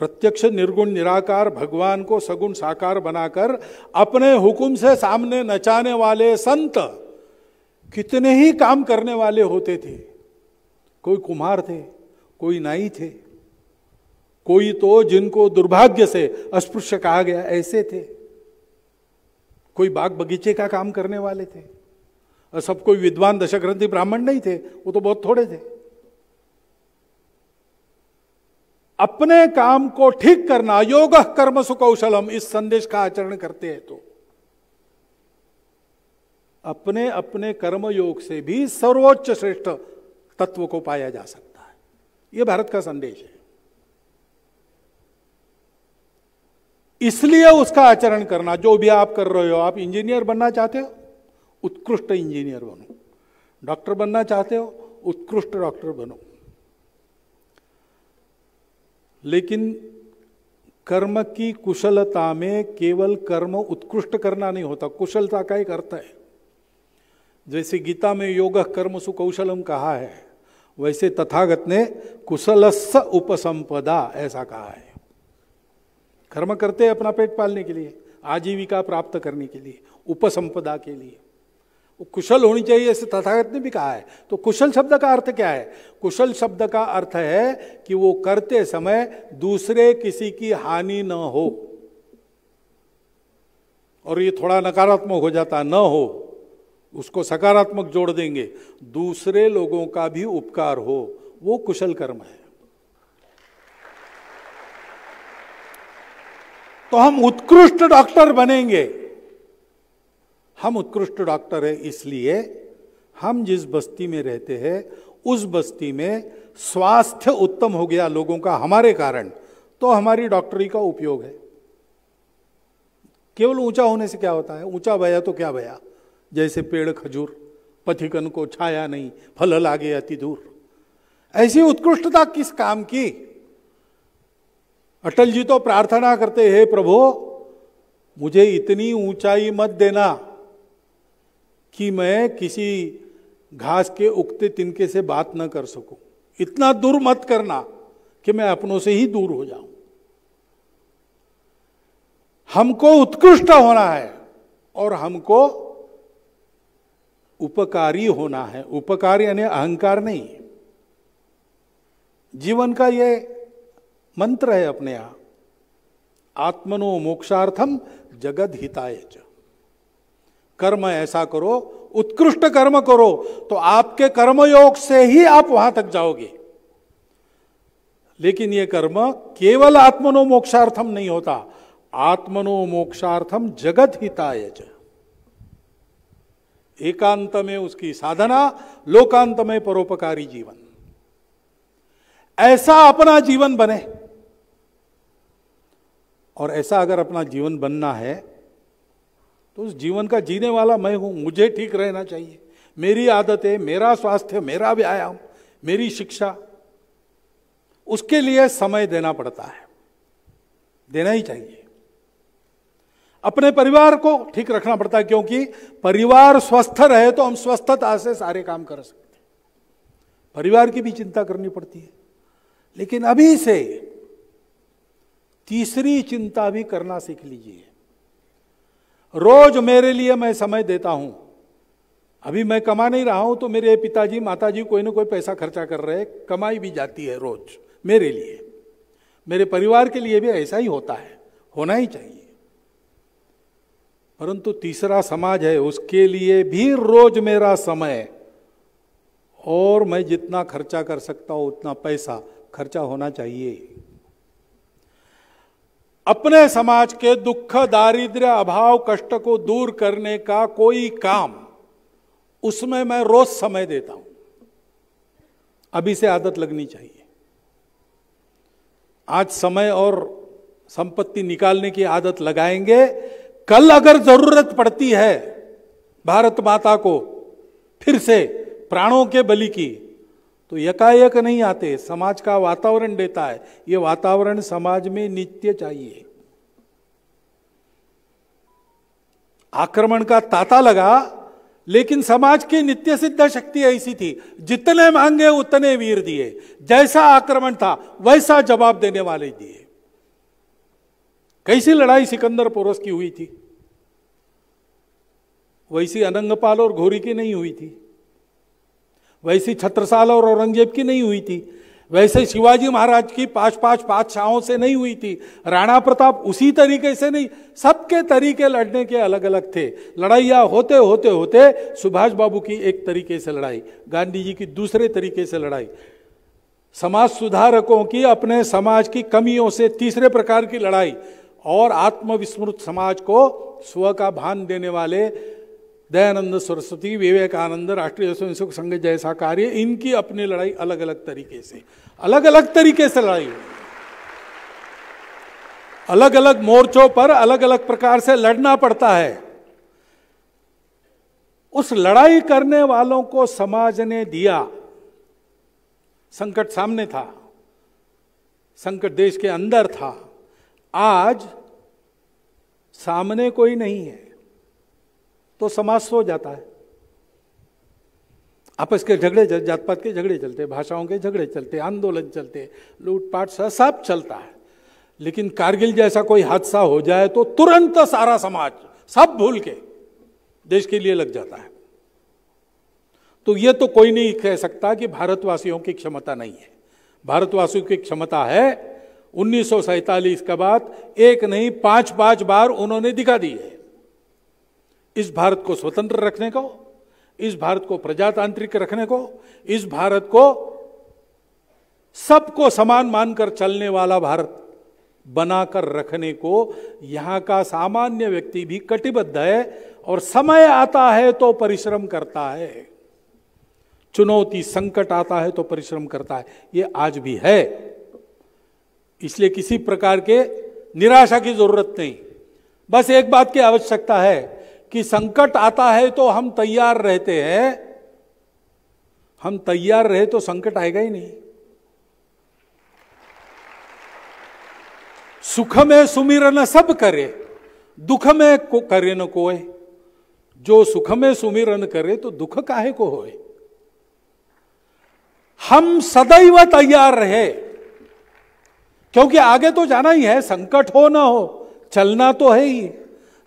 B: प्रत्यक्ष निर्गुण निराकार भगवान को सगुण साकार बनाकर अपने हुक्म से सामने नचाने वाले संत कितने ही काम करने वाले होते थे। कोई कुम्हार थे, कोई नाई थे, कोई तो जिनको दुर्भाग्य से अस्पृश्य कहा गया ऐसे थे। कोई बाग बगीचे का काम करने वाले थे। और सब कोई विद्वान दशग्रंथी ब्राह्मण नहीं थे, वो तो बहुत थोड़े थे। अपने काम को ठीक करना, योग कर्म सुकौशलम, इस संदेश का आचरण करते हैं तो। अपने अपने कर्म योग से भी सर्वोच्च श्रेष्ठ तत्व को पाया जा सकता है। यह भारत का संदेश है। इसलिए उसका आचरण करना, जो भी आप कर रहे हो, आप इंजीनियर बनना चाहते हो, उत्कृष्ट इंजीनियर बनो। डॉक्टर बनना चाहते हो, उत्कृष्ट डॉक्टर बनो। लेकिन कर्म की कुशलता में केवल कर्म उत्कृष्ट करना नहीं होता। कुशलता का एक अर्थ है। जैसे गीता में योग कर्म सुकौशलम कहा है, वैसे तथागत ने कुशलस्स उपसंपदा ऐसा कहा है। कर्म करते हैं अपना पेट पालने के लिए, आजीविका प्राप्त करने के लिए, उपसंपदा के लिए। वो कुशल होनी चाहिए, ऐसे तथागत ने भी कहा है। तो कुशल शब्द का अर्थ क्या है? कुशल शब्द का अर्थ है कि वो करते समय दूसरे किसी की हानि न हो। और ये थोड़ा नकारात्मक हो जाता, न हो, उसको सकारात्मक जोड़ देंगे। दूसरे लोगों का भी उपकार हो, वो कुशल कर्म है। तो हम उत्कृष्ट डॉक्टर बनेंगे। हम उत्कृष्ट डॉक्टर है, इसलिए हम जिस बस्ती में रहते हैं, उस बस्ती में स्वास्थ्य उत्तम हो गया लोगों का हमारे कारण तो हमारी डॉक्टरी का उपयोग है। केवल ऊँचा होने से क्या होता है? ऊँचा बया तो क्या बया? जैसे पेड़ खजूर, पथिकन को छाया नहीं, फल लागे अति दूर। ऐसी उत्कृष्टता किस काम की? अटल जी तो प्रार्थना करते, हैं प्रभु, मुझे इतनी ऊंचाई मत देना। कि मैं किसी घास के उगते तिनके से बात न कर सकूँ। इतना दूर मत करना कि मैं अपनों से ही दूर हो जाऊँ। हमको उत्कृष्ट होना है और हमको उपकारी होना है। उपकार यानी अहंकार नहीं जीवन का ये मंत्र है अपने यहाँ आत्मनो मोक्षार्थम जगत हिताय कर्म ऐसा करो, उत्कृष्ट कर्म करो तो आपके कर्मयोग से ही आप वहाँ तक जाओगे। लेकिन यह कर्म केवल आत्मनो मोक्षार्थम नहीं होता आत्मनो मोक्षार्थम जगत हिताय एकांत में उसकी साधना, लोकांत में परोपकारी जीवन। ऐसा अपना जीवन बने। और ऐसा अगर अपना जीवन बनना है तो उस जीवन का जीने वाला मैं हूँ, मुझे ठीक रहना चाहिए। मेरी आदतें, मेरा स्वास्थ्य, मेरा व्यायाम, मेरी शिक्षा, उसके लिए समय देना पड़ता है। देना ही चाहिए। अपने परिवार को ठीक रखना पड़ता है, क्योंकि परिवार स्वस्थ रहे तो हम स्वस्थता से सारे काम कर सकते परिवार की भी चिंता करनी पड़ती है। लेकिन अभी से तीसरी चिंता भी करना सीख लीजिए। रोज मेरे लिए मैं समय देता हूँ। अभी मैं कमा नहीं रहा हूँ तो मेरे पिताजी, माताजी कोई ना कोई पैसा खर्चा कर रहे कमाई भी जाती है रोज, मेरे लिए। मेरे परिवार के लिए भी ऐसा ही होता है, होना ही चाहिए। परंतु तीसरा समाज है, उसके लिए भी रोज मेरा समय, और मैं जितना खर्चा कर सकता हूँ, उतना पैसा खर्चा होना चाहिए। अपने समाज के दुख, दारिद्र्य, अभाव, कष्ट को दूर करने का कोई काम, उसमें मैं रोज समय देता हूँ। अभी से आदत लगनी चाहिए। आज समय और संपत्ति निकालने की आदत लगाएँगे। कल अगर ज़रूरत पड़ती है, भारत माता को फिर से प्राणों के बलि की तो यकायक नहीं आते, समाज का वातावरण देता है। ये वातावरण समाज में नित्य चाहिए। आक्रमण का ताता लगा, लेकिन समाज की नित्य सिद्ध शक्ति ऐसी थी। जितने मांगे, उतने वीर दिए। जैसा आक्रमण था, वैसा जवाब देने वाले दिए। कैसी लड़ाई सिकंदर पोरस की हुई थी? वैसी अनंगपाल और घोरी की नहीं हुई थी। वैसी छत्रसाल और औरंगज़ेब की नहीं हुई थी। वैसे शिवाजी महाराज की पाँच पाँच बादशाहों से नहीं हुई थी। राणा प्रताप उसी तरीके से नहीं, सबके तरीके लड़ने के अलग अलग थे। लड़ाइया होते होते होते सुभाष बाबू की एक तरीके से लड़ाई, गांधी जी की दूसरे तरीके से लड़ाई। समाज सुधारकों की, अपने समाज की कमियों से तीसरे प्रकार की लड़ाई और आत्मविस्मृत समाज को स्व का भान देने वाले दयानंद सरस्वती, विवेकानंद, राष्ट्रीय स्वयंसेवक संघ जैसा कार्य इनकी अपनी लड़ाई अलग अलग तरीके से अलग अलग तरीके से लड़ाई हुई। अलग अलग मोर्चों पर अलग अलग प्रकार से लड़ना पड़ता है। उस लड़ाई करने वालों को समाज ने दिया। संकट सामने था। संकट देश के अंदर था। आज सामने कोई नहीं है। तो समाज सो जाता है। आपस के झगड़े जात पात के झगड़े चलते भाषाओं के झगड़े चलते आंदोलन चलते लूटपाट सब चलता है। लेकिन कारगिल जैसा कोई हादसा हो जाए तो तुरंत सारा समाज, सब भूल के देश के लिए लग जाता है। तो यह तो कोई नहीं कह सकता कि भारतवासियों की क्षमता नहीं है। भारतवासियों की क्षमता है, उन्नीस के बाद एक नहीं पाँच पाँच बार उन्होंने दिखा दी है। इस भारत को स्वतंत्र रखने को, इस भारत को प्रजातांत्रिक रखने को, इस भारत को सबको समान मानकर चलने वाला भारत बनाकर रखने को यहाँ का सामान्य व्यक्ति भी कटिबद्ध है और समय आता है तो परिश्रम करता है। चुनौती संकट आता है तो परिश्रम करता है। ये आज भी है। इसलिए किसी प्रकार के निराशा की ज़रूरत नहीं। बस एक बात की आवश्यकता है कि संकट आता है तो हम तैयार रहते हैं। हम तैयार रहे तो संकट आएगा ही नहीं। सुख में सुमिरन सब करे, दुख में को करे न कोय जो सुख में सुमिरन करे तो दुख काहे को होए? हम सदैव तैयार रहे। क्योंकि आगे तो जाना ही है, संकट हो ना हो, चलना तो है ही।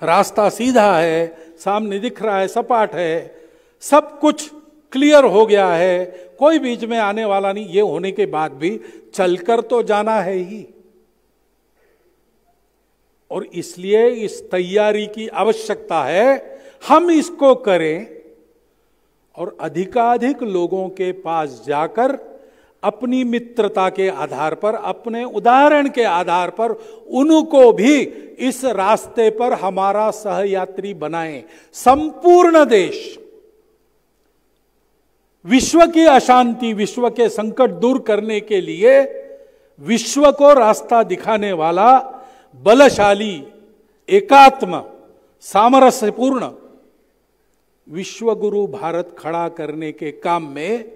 B: रास्ता सीधा है, सामने दिख रहा है, सपाट है, सब कुछ क्लियर हो गया है। कोई बीच में आने वाला नहीं, ये होने के बाद भी चलकर तो जाना है ही। और इसलिए इस तैयारी की आवश्यकता है, हम इसको करें और अधिकाधिक लोगों के पास जाकर अपनी मित्रता के आधार पर, अपने उदाहरण के आधार पर उनको भी इस रास्ते पर हमारा सहयात्री बनाएँ। संपूर्ण देश। विश्व की अशांति, विश्व के संकट दूर करने के लिए विश्व को रास्ता दिखाने वाला बलशाली, एकात्म, सामरस्यपूर्ण विश्वगुरु भारत खड़ा करने के काम में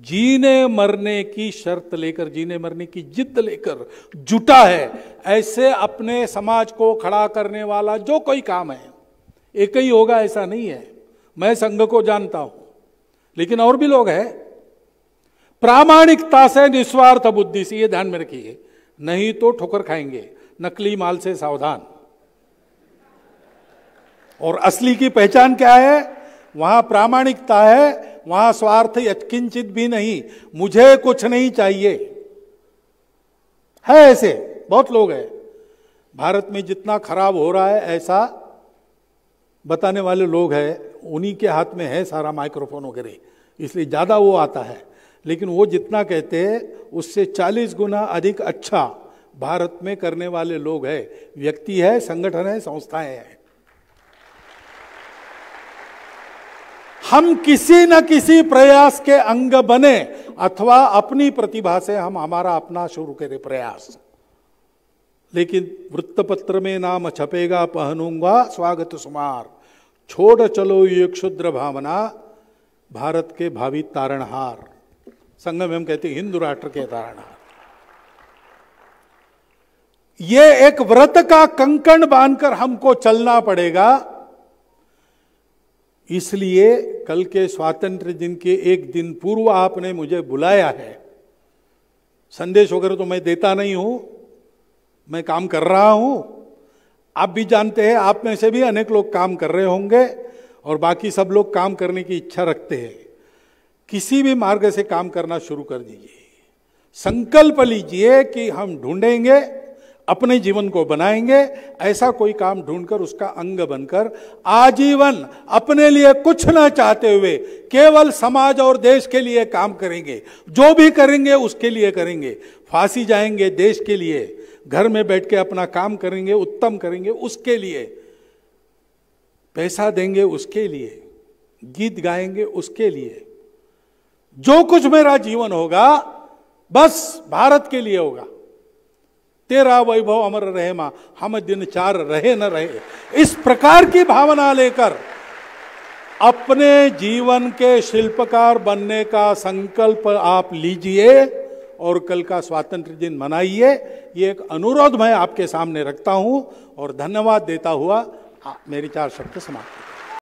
B: जीने मरने की शर्त लेकर, जीने मरने की जिद लेकर जुटा है, ऐसे अपने समाज को खड़ा करने वाला जो कोई काम है। एक ही होगा, ऐसा नहीं है। मैं संघ को जानता हूँ, लेकिन और भी लोग हैं। प्रामाणिकता से निस्वार्थ बुद्धि से, ये ध्यान में रखिए। नहीं तो ठोकर खाएँगे, नकली माल से सावधान। और असली की पहचान क्या है? वहाँ प्रामाणिकता है वहाँ स्वार्थ यत्किंचित भी नहीं। मुझे कुछ नहीं चाहिए। है ऐसे, बहुत लोग हैं। भारत में जितना खराब हो रहा है, ऐसा बताने वाले लोग हैं, उन्हीं के हाथ में है सारा माइक्रोफोन वगैरह। इसलिए ज़्यादा वो आता है। लेकिन वो जितना कहते हैं, उससे 40 गुना अधिक अच्छा भारत में करने वाले लोग हैं। व्यक्ति है, संगठन है, संस्थाएँ हैं। हम किसी न किसी प्रयास के अंग बने, अथवा अपनी प्रतिभा से हम हमारा अपना शुरू करें प्रयास। लेकिन वृत्तपत्र में नाम छपेगा, पहनूँगा, स्वागत सुमार। छोड़ चलो ये क्षुद्र भावना, भारत के भावी तारणहार। संघ में हम कहते हिंदू राष्ट्र के तारणहार। ये एक व्रत का कंकण बांधकर हमको चलना पड़ेगा। इसलिए कल के स्वातंत्र दिन के एक दिन पूर्व आपने मुझे बुलाया है। संदेश वगैरह तो मैं देता नहीं हूँ, मैं काम कर रहा हूँ। आप भी जानते हैं, आप में से भी अनेक लोग काम कर रहे होंगे और बाकी सब लोग काम करने की इच्छा रखते हैं। किसी भी मार्ग से काम करना शुरू कर दीजिए। संकल्प लीजिए कि हम ढूंढेंगे अपने जीवन को बनाएँगे, ऐसा कोई काम ढूंढकर उसका अंग बनकर आजीवन अपने लिए कुछ ना चाहते हुए केवल समाज और देश के लिए काम करेंगे। जो भी करेंगे, उसके लिए करेंगे। फांसी जाएँगे देश के लिए। घर में बैठ के अपना काम करेंगे, उत्तम करेंगे, उसके लिए। पैसा देंगे, उसके लिए। गीत गाएँगे, उसके लिए। जो कुछ मेरा जीवन होगा, बस भारत के लिए होगा। तेरा वैभव अमर रहे माँ, हम दिन चार रहे न रहे। इस प्रकार की भावना लेकर अपने जीवन के शिल्पकार बनने का संकल्प आप लीजिए और कल का स्वातंत्र दिन मनाइए। ये एक अनुरोध मैं आपके सामने रखता हूँ और धन्यवाद देता हुआ मेरी चार शब्द समाप्त।